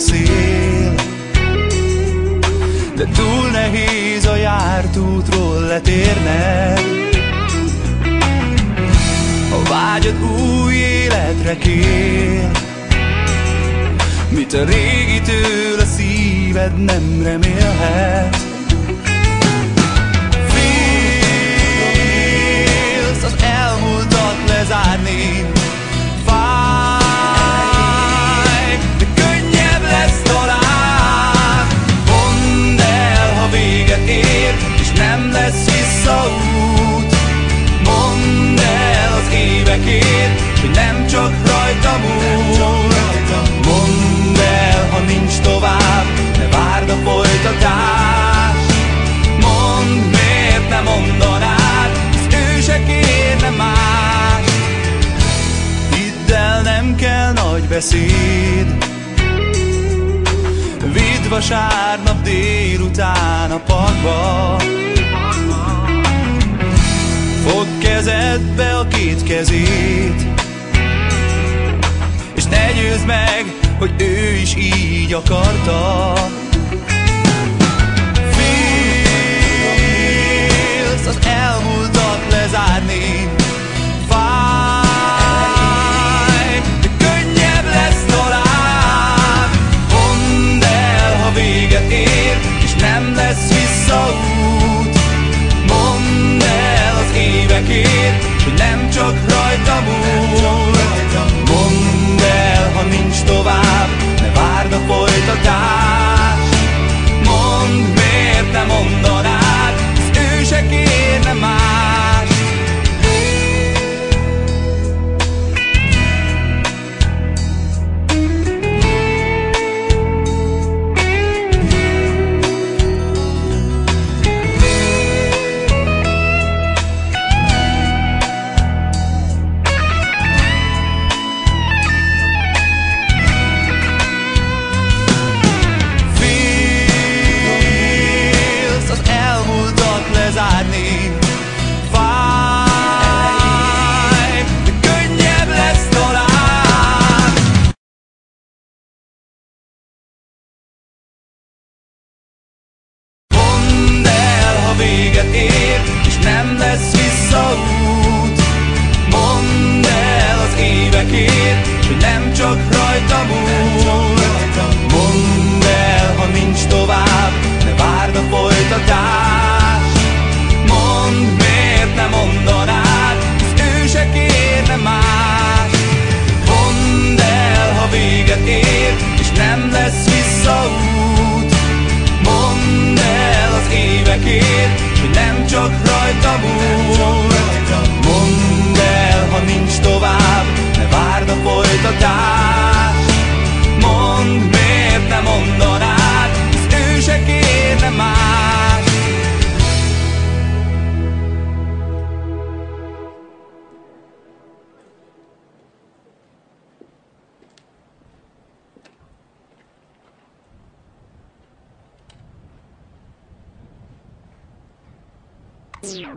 szél. De túl nehéz a járt útról letérned. A vágyad új életre kér. Mit a régitől a szíved nem remélhet nem lesz visszaút. Mondd el az évekért, hogy nem csak rajta múl Mondd el, ha nincs tovább, ne várd a folytatást Mondd, miért nem mondanád, hisz ő se kérne más. Hidd el, nem kell nagy beszéd. Vidd vasárnap délután a parkba két kezét. És ne győzd meg, hogy ő is így akarta hogy nem Yeah.